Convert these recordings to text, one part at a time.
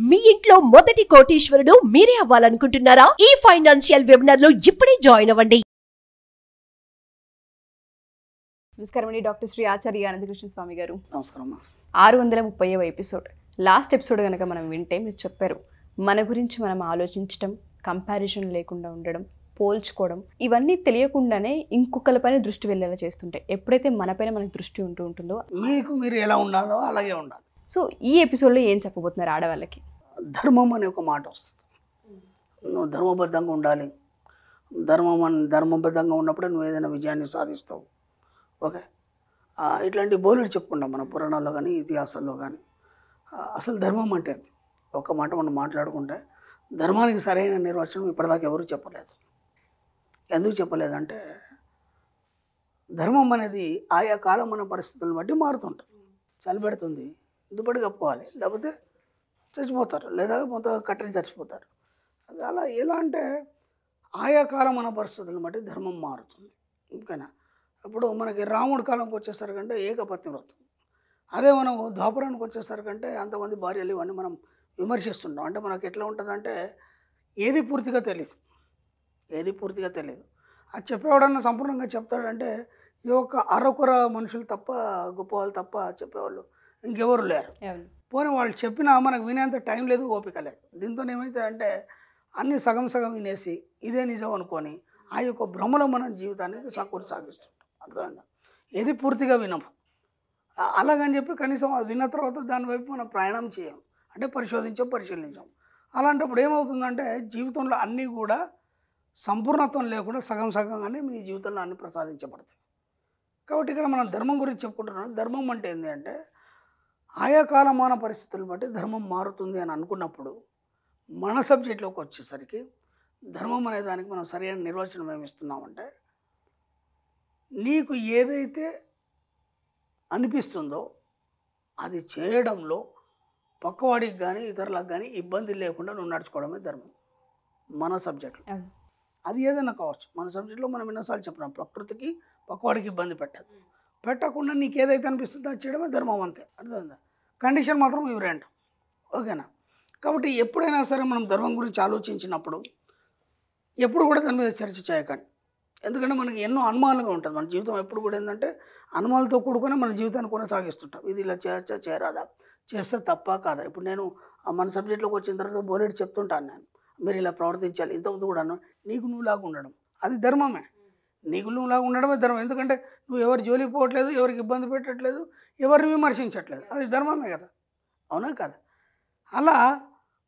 మీ ఇంట్లో మొదటి కోటీశ్వరుడు మీరే అవ్వాలనుకుంటున్నారా? ఈ ఫైనాన్షియల్ వెబినార్లో ఇప్పుడే జాయిన్ అవ్వండి. నమస్కారం అండి డాక్టర్ శ్రీ ఆచార్య అనంతకృష్ణ స్వామి గారు. నమస్కారం ఆరు వందల ముప్పైవ ఎపిసోడ్. లాస్ట్ ఎపిసోడ్ కనుక మనం వింటే మీరు చెప్పారు మన గురించి మనం ఆలోచించడం కంపారిజన్ లేకుండా ఉండడం పోల్చుకోవడం ఇవన్నీ తెలియకుండానే ఇంకొకరి పైన దృష్టి వెళ్ళేలా చేస్తుంటాయి. ఎప్పుడైతే మన పైన మనకు దృష్టి ఉంటూ ఉంటుందో మీకు మీరు ఎలా ఉండాలో అలాగే ఉండాలి. సో ఈ ఎపిసోడ్లో ఏం చెప్పబోతున్నారు ఆడవాళ్ళకి? ధర్మం అనే ఒక మాట వస్తుంది. నువ్వు ధర్మబద్ధంగా ఉండాలి. ధర్మం అని ధర్మబద్ధంగా ఉన్నప్పుడే నువ్వు ఏదైనా విజయాన్ని సాధిస్తావు. ఓకే? ఇట్లాంటి బోలెడు చెప్పుకుంటాం మన పురాణాల్లో కానీ ఇతిహాసాల్లో కానీ అసలు ధర్మం అంటే ఏంటి? ఒక మాట మనం మాట్లాడుకుంటే ధర్మానికి సరైన నిర్వచనం ఇప్పటిదాకా ఎవరు చెప్పలేదు. ఎందుకు చెప్పలేదంటే ధర్మం అనేది ఆయా కాలం మన పరిస్థితులను బట్టి మారుతుంటుంది. చలిపెడుతుంది. దుప్పటి కప్పుకోవాలి. లేకపోతే చచ్చిపోతారు లేదా మొత్తం కట్టడి చచ్చిపోతారు. అది అలా ఎలా అంటే ఆయా కాలం మన పరిస్థితులను బట్టి ధర్మం మారుతుంది. ఓకేనా? ఇప్పుడు మనకి రాముడి కాలంకి వచ్చేసరికంటే ఏకపత్ని వ్రతం. అదే మనం ద్వాపరానికి వచ్చేసరికంటే అంతమంది భార్యలు ఇవన్నీ మనం విమర్శిస్తుంటాం. అంటే మనకి ఎట్లా ఉంటుందంటే ఏది పూర్తిగా తెలియదు ఏది పూర్తిగా తెలియదు అది చెప్పేవాడన్నా సంపూర్ణంగా చెప్తాడంటే ఈ యొక్క అరకొర మనుషులు తప్ప గొప్పవాళ్ళు తప్ప చెప్పేవాళ్ళు ఇంకెవరు లేరు. పోనీ వాళ్ళు చెప్పినా మనకు వినేంత టైం లేదు ఓపిక లేదు. దీంతో ఏమవుతుందంటే అన్ని సగం సగం వినేసి ఇదే నిజం అనుకొని ఆ యొక్క భ్రమలో మన జీవితానికి సాకూరు సాగిస్తుంటాం అర్థమైందా? ఏది పూర్తిగా వినము. అలాగని చెప్పి కనీసం అది విన్న తర్వాత దాని వైపు మనం ప్రయాణం చేయం అంటే పరిశోధించాం పరిశీలించాం. అలాంటప్పుడు ఏమవుతుందంటే జీవితంలో అన్నీ కూడా సంపూర్ణత్వం లేకుండా సగం సగంగానే మీ జీవితంలో అన్ని ప్రసాదించబడతాయి. కాబట్టి ఇక్కడ మనం ధర్మం గురించి చెప్పుకుంటున్నాం. ధర్మం అంటే ఏంటి అంటే ఆయా కాలమాన పరిస్థితులను బట్టి ధర్మం మారుతుంది అని అనుకున్నప్పుడు మన సబ్జెక్ట్లోకి వచ్చేసరికి ధర్మం అనే దానికి మనం సరైన నిర్వచనం ఏమి ఇస్తున్నామంటే నీకు ఏదైతే అనిపిస్తుందో అది చేయడంలో పక్కవాడికి కానీ ఇతరులకు కానీ ఇబ్బంది లేకుండా నువ్వు నడుచుకోవడమే ధర్మం మన సబ్జెక్ట్లో. అది ఏదైనా కావచ్చు. మన సబ్జెక్ట్లో మనం ఎన్నోసార్లు చెప్పినాం ప్రకృతికి పక్కవాడికి ఇబ్బంది పెట్టదు పెట్టకుండా నీకు ఏదైతే అనిపిస్తుందో అది చేయడమే ధర్మం అంతే. అర్థమైందా? కండిషన్ మాత్రం ఇవి రెండు ఓకేనా? కాబట్టి ఎప్పుడైనా సరే మనం ధర్మం గురించి ఆలోచించినప్పుడు ఎప్పుడు కూడా దాని మీద చర్చ చేయకండి. ఎందుకంటే మనకి ఎన్నో అనుమానాలుగా ఉంటుంది. మన జీవితం ఎప్పుడు కూడా ఏంటంటే అనుమానాలతో కూడుకొని మన జీవితాన్ని కొనసాగిస్తుంటాం. ఇది ఇలా చేయచ్చా చేయరాదా? చేస్తే తప్ప కాదా? ఇప్పుడు నేను మన సబ్జెక్ట్లోకి వచ్చిన తర్వాత బోలెడ్ చెప్తుంటాను నేను. మీరు ఇలా ప్రవర్తించాలి. ఇంతకుముందు కూడాను నీకు నువ్వులాగా ఉండడం. అది ధర్మమే. నీకు నువ్వులా ఉండడమే ధర్మం. ఎందుకంటే నువ్వు ఎవరు జోలికి పోవట్లేదు ఎవరికి ఇబ్బంది పెట్టట్లేదు ఎవరిని విమర్శించట్లేదు. అది ధర్మమే కదా. అవునా కదా? అలా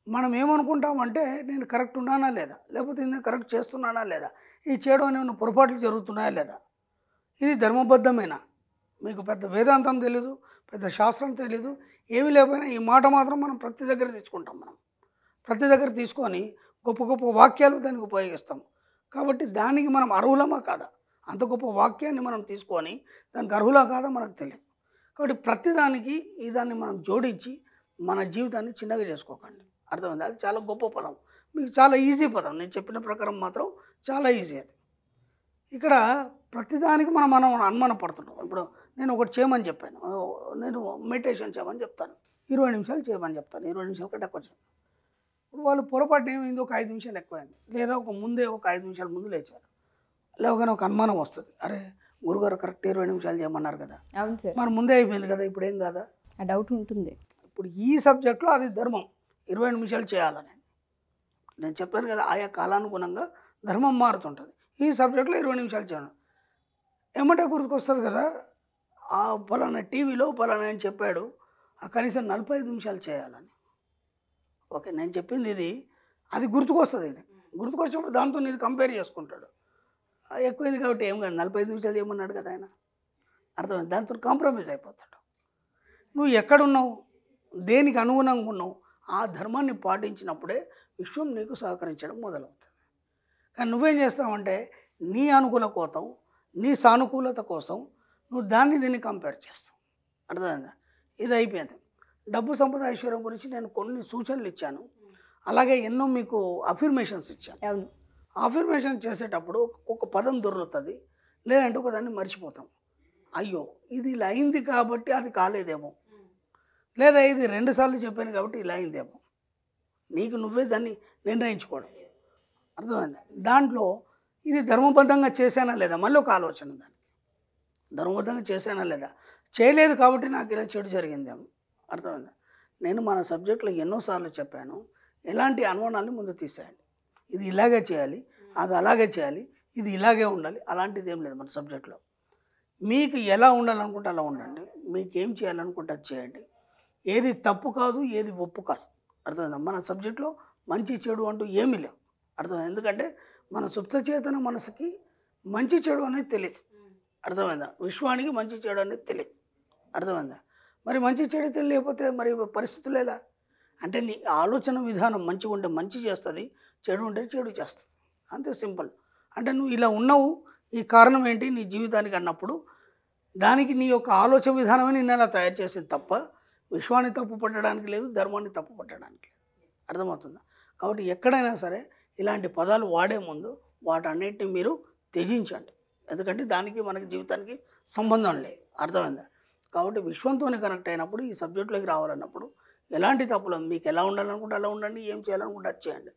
మనం ఏమనుకుంటామంటే నేను కరెక్ట్ ఉన్నానా లేదా? లేకపోతే నేను కరెక్ట్ చేస్తున్నానా లేదా? ఈ చేయడం ఏమైనా పొరపాట్లు జరుగుతున్నాయా లేదా? ఇది ధర్మబద్ధమేనా? మీకు పెద్ద వేదాంతం తెలీదు పెద్ద శాస్త్రం తెలీదు ఏమీ లేకపోయినా ఈ మాట మాత్రం మనం ప్రతి దగ్గర తీసుకుంటాం మనం. ప్రతి దగ్గర తీసుకొని గొప్ప గొప్ప వాక్యాలు దానికి ఉపయోగిస్తాం. కాబట్టి దానికి మనం అర్హులమా కాదా? అంత గొప్ప వాక్యాన్ని మనం తీసుకొని దానికి అర్హులా కాదా మనకు తెలియదు. కాబట్టి ప్రతిదానికి ఈ దాన్ని మనం జోడించి మన జీవితాన్ని చిన్నగా చేసుకోకండి. అర్థమైంది? అది చాలా గొప్ప పదం. మీకు చాలా ఈజీ పదం. నేను చెప్పిన ప్రకారం మాత్రం చాలా ఈజీ అది. ఇక్కడ ప్రతిదానికి మనం మనం అనుమానం పడుతున్నాం ఇప్పుడు నేను ఒకటి చేయమని చెప్పాను. నేను మెడిటేషన్ చేయమని చెప్తాను. ఇరవై నిమిషాలు చేయమని చెప్తాను. ఇరవై నిమిషాల కంటే ఎక్కువ చేయను. వాళ్ళు పొరపాటు ఏమైంది? ఒక ఐదు నిమిషాలు ఎక్కువైంది. లేదా ఒక ముందే ఒక ఐదు నిమిషాల ముందు లేచారు. లేవగానే ఒక అనుమానం వస్తుంది. అరే గురుగారు కరెక్ట్ ఇరవై నిమిషాలు చేయమన్నారు కదా. మరి ముందే అయిపోయింది కదా ఇప్పుడు ఏం కాదా? ఆ డౌట్ ఉంటుంది. ఇప్పుడు ఈ సబ్జెక్ట్లో అది ధర్మం. ఇరవై నిమిషాలు చేయాలని. నేను చెప్పాను కదా ఆయా కాలానుగుణంగా ధర్మం మారుతుంటుంది. ఈ సబ్జెక్ట్లో ఇరవై నిమిషాలు చేయను ఏమంటే గుర్తుకొస్తుంది కదా ఆ పలానా టీవీలో పలానా ఆయన చెప్పాడు. ఆ కనీసం నలభై ఐదు నిమిషాలు చేయాలని. ఓకే నేను చెప్పింది ఇది. అది గుర్తుకొస్తుంది ఇది. గుర్తుకొచ్చినప్పుడు దాంతో ఇది కంపేర్ చేసుకుంటాడు. ఎక్కువైంది కాబట్టి ఏం కాదు నలభై ఐదు నిమిషాలు ఏమన్నాడు కదా ఆయన? అర్థమైంది? దాంతో కాంప్రమైజ్ అయిపోతాడు. నువ్వు ఎక్కడున్నావు? దేనికి అనుగుణంగా ఉన్నావు? ఆ ధర్మాన్ని పాటించినప్పుడే విశ్వం నీకు సహకరించడం మొదలవుతుంది. కానీ నువ్వేం చేస్తావంటే నీ అనుకూల కోసం నీ సానుకూలత కోసం నువ్వు దాన్ని దీన్ని కంపేర్ చేస్తావు. అర్థమైందా? ఇది అయిపోయింది. డబ్బు సంపద ఐశ్వర్యం గురించి నేను కొన్ని సూచనలు ఇచ్చాను. అలాగే ఎన్నో మీకు అఫర్మేషన్స్ ఇచ్చాను. అఫర్మేషన్ చేసేటప్పుడు ఒక పదం దొరుకుతుంది లేదంటే ఒక దాన్ని మర్చిపోతాం. అయ్యో ఇది ఇలా అయింది కాబట్టి అది కాలేదేమో. లేదా ఇది రెండుసార్లు చెప్పాను కాబట్టి ఇలా అయిందేమో. నీకు నువ్వే దాన్ని నిర్ణయించుకోవడం. అర్థమైంది? దాంట్లో ఇది ధర్మబద్ధంగా చేశానా లేదా? మళ్ళీ ఒక ఆలోచన దానికి. ధర్మబద్ధంగా చేశానా లేదా? చేయలేదు కాబట్టి నాకు ఇలా చెడు జరిగింది ఏమో అర్థమైందా? నేను మన సబ్జెక్టులో ఎన్నోసార్లు చెప్పాను ఎలాంటి అనుమానాన్ని ముందు తీసేయండి. ఇది ఇలాగే చేయాలి అది అలాగే చేయాలి ఇది ఇలాగే ఉండాలి అలాంటిది ఏం లేదు మన సబ్జెక్ట్లో. మీకు ఎలా ఉండాలనుకుంటే అలా ఉండండి మీకు ఏం చేయాలనుకుంటే అది చేయండి. ఏది తప్పు కాదు ఏది ఒప్పు కాదు. అర్థమైందా? మన సబ్జెక్ట్లో మంచి చెడు అంటూ ఏమీ లేవు. అర్థమైంది? ఎందుకంటే మన సుప్త చేతన మనసుకి మంచి చెడు అనేది తెలియదు అర్థమైందా? విశ్వానికి మంచి చెడు అనేది తెలియదు అర్థమైందా? మరి మంచి చెడు లేకపోతే మరి పరిస్థితులు ఎలా? అంటే నీ ఆలోచన విధానం మంచిగా ఉంటే మంచి చేస్తుంది చెడు ఉంటే చెడు చేస్తుంది. అంతే సింపుల్. అంటే నువ్వు ఇలా ఉన్నావు ఈ కారణం ఏంటి? నీ జీవితానికి అన్నప్పుడు దానికి నీ యొక్క ఆలోచన విధానమే నిన్న అలా తయారు చేసింది తప్ప విశ్వాన్ని తప్పు పట్టడానికి లేదు ధర్మాన్ని తప్పు పట్టడానికి లేదు. అర్థమవుతుందా? కాబట్టి ఎక్కడైనా సరే ఇలాంటి పదాలు వాడే ముందు వాటన్నిటిని మీరు త్యజించండి. ఎందుకంటే దానికి మనకి జీవితానికి సంబంధం లేదు. అర్థమైందా? కాబట్టి విశ్వంతోనే కనెక్ట్ అయినప్పుడు ఈ సబ్జెక్టులోకి రావాలన్నప్పుడు ఎలాంటి తప్పులు మీకు ఎలా ఉండాలనుకుంటే అలా ఉండండి ఏం చేయాలనుకుంటే అది చేయండి.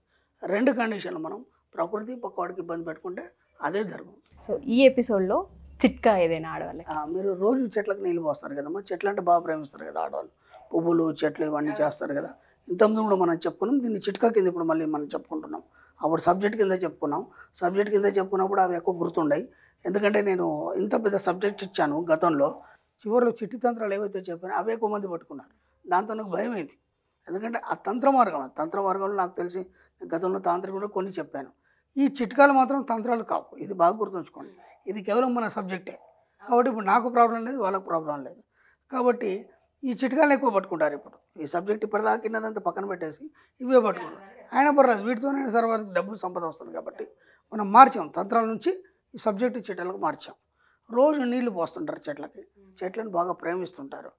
రెండు కండిషన్లు మనం ప్రకృతి పక్కవాడికి ఇబ్బంది పెట్టుకుంటే అదే ధర్మం. సో ఈ ఎపిసోడ్లో చిట్కా ఏదైనా ఆడవాళ్ళకి? ఆ, మీరు రోజు చెట్లకు నీళ్ళు పోస్తారు కదమ్మా. చెట్లు అంటే బాగా ప్రేమిస్తారు కదా ఆడవాళ్ళు. పువ్వులు చెట్లు ఇవన్నీ చేస్తారు కదా. ఇంతకుముందు కూడా మనం చెప్పుకున్నాం దీన్ని చిట్కా కింద ఇప్పుడు మళ్ళీ మనం చెప్పుకుంటున్నాం. అప్పుడు సబ్జెక్ట్ కింద చెప్పుకున్నాం. సబ్జెక్ట్ కింద చెప్పుకున్నప్పుడు అవి ఎక్కువ గుర్తుండయి. ఎందుకంటే నేను ఇంత పెద్ద సబ్జెక్ట్ ఇచ్చాను గతంలో. చివరిలో చిట్టి తంత్రాలు ఏవైతే చెప్పానో అవే ఎక్కువ మంది పట్టుకున్నారు. దాంతో నాకు భయం అయింది. ఎందుకంటే ఆ తంత్ర మార్గం తంత్ర మార్గంలో నాకు తెలిసి గతంలో తాంత్రికుడు కొన్ని చెప్పాను. ఈ చిట్కాలు మాత్రం తంత్రాలు కావు. ఇది బాగా గుర్తుంచుకోండి. ఇది కేవలం మన సబ్జెక్టే. కాబట్టి ఇప్పుడు నాకు ప్రాబ్లం లేదు వాళ్ళకు ప్రాబ్లం లేదు. కాబట్టి ఈ చిట్కాలు ఎక్కువ పట్టుకుంటారు ఇప్పుడు. ఈ సబ్జెక్ట్ ఇప్పటిదాకా కిందదంతా పక్కన పెట్టేసి ఇవే పట్టుకుంటారు. ఆయన పర్లేదు వీటితోనే సరే వారికి డబ్బు సంపద వస్తుంది కాబట్టి మనం మార్చాం. తంత్రాల నుంచి ఈ సబ్జెక్టు చిట్టాలకు మార్చాం. రోజు నీళ్ళు పోస్తుంటారు చెట్లకి. చెట్లను బాగా ప్రేమిస్తుంటారు.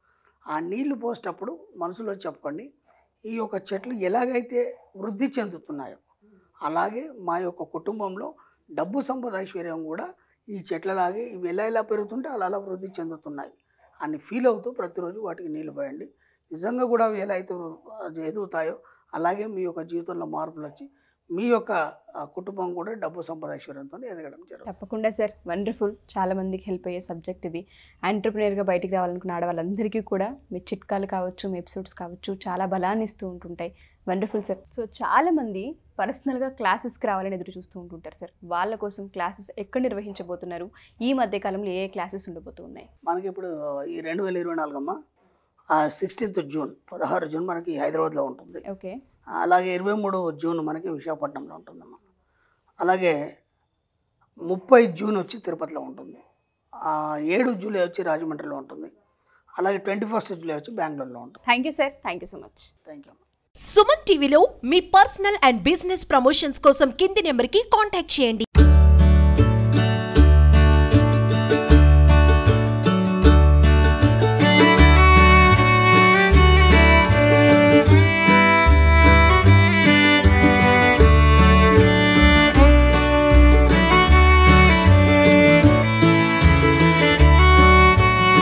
ఆ నీళ్ళు పోసేటప్పుడు మనసులో చెప్పుకోండి ఈ యొక్క చెట్లు ఎలాగైతే వృద్ధి చెందుతున్నాయో అలాగే మా యొక్క కుటుంబంలో డబ్బు సంపద ఐశ్వర్యం కూడా ఈ చెట్లలాగే ఇవి ఎలా ఎలా పెరుగుతుంటే అలా అలా వృద్ధి చెందుతున్నాయి అని ఫీల్ అవుతూ ప్రతిరోజు వాటికి నీళ్ళు పోయండి. నిజంగా కూడా అవి ఎలా అయితే ఎదుగుతాయో అలాగే మీ యొక్క జీవితంలో మార్పులు వచ్చి మీ యొక్క కుటుంబం కూడా డబ్బు సంపద ఐశ్వర్యంతో ఎదగడం జరుగుతుంది. తప్పకుండా సార్. వండర్ఫుల్. చాలా మందికి హెల్ప్ అయ్యే సబ్జెక్ట్ ఇది. ఎంటర్ప్రినర్గా బయటికి రావాలనుకున్న ఆడవాళ్ళందరికీ కూడా మీ చిట్కాలు కావచ్చు మీ ఎపిసోడ్స్ కావచ్చు చాలా బలాన్ని ఇస్తూ ఉంటుంటాయి. Wonderful sir. సో చాలా మంది పర్సనల్గా క్లాసెస్కి రావాలని ఎదురు చూస్తూ ఉంటుంటారు సార్. వాళ్ళ కోసం క్లాసెస్ ఎక్కడ నిర్వహించబోతున్నారు? ఈ మధ్య కాలంలో ఏ క్లాసెస్ ఉండబోతూ ఉన్నాయి మనకి ఇప్పుడు ఈ రెండు వేల ఇరవై నాలుగు అమ్మ సిక్స్టీన్త్ జూన్ పదహారు జూన్ మనకి హైదరాబాద్లో ఉంటుంది. ఓకే. అలాగే ఇరవై మూడు జూన్ మనకి విశాఖపట్నంలో ఉంటుందమ్మా అలాగే ముప్పై జూన్ వచ్చి తిరుపతిలో ఉంటుంది. ఆ, ఏడు జూలై వచ్చి రాజమండ్రిలో ఉంటుంది. అలాగే ట్వంటీ ఫస్ట్ జూలై వచ్చి బెంగళూరులో ఉంటుంది. Thank you sir thank you so much thank you Suman టీవీలో మీ పర్సనల్ అండ్ బిజినెస్ ప్రమోషన్స్ కోసం కింది నెంబర్కి కాంటాక్ట్ చేయండి.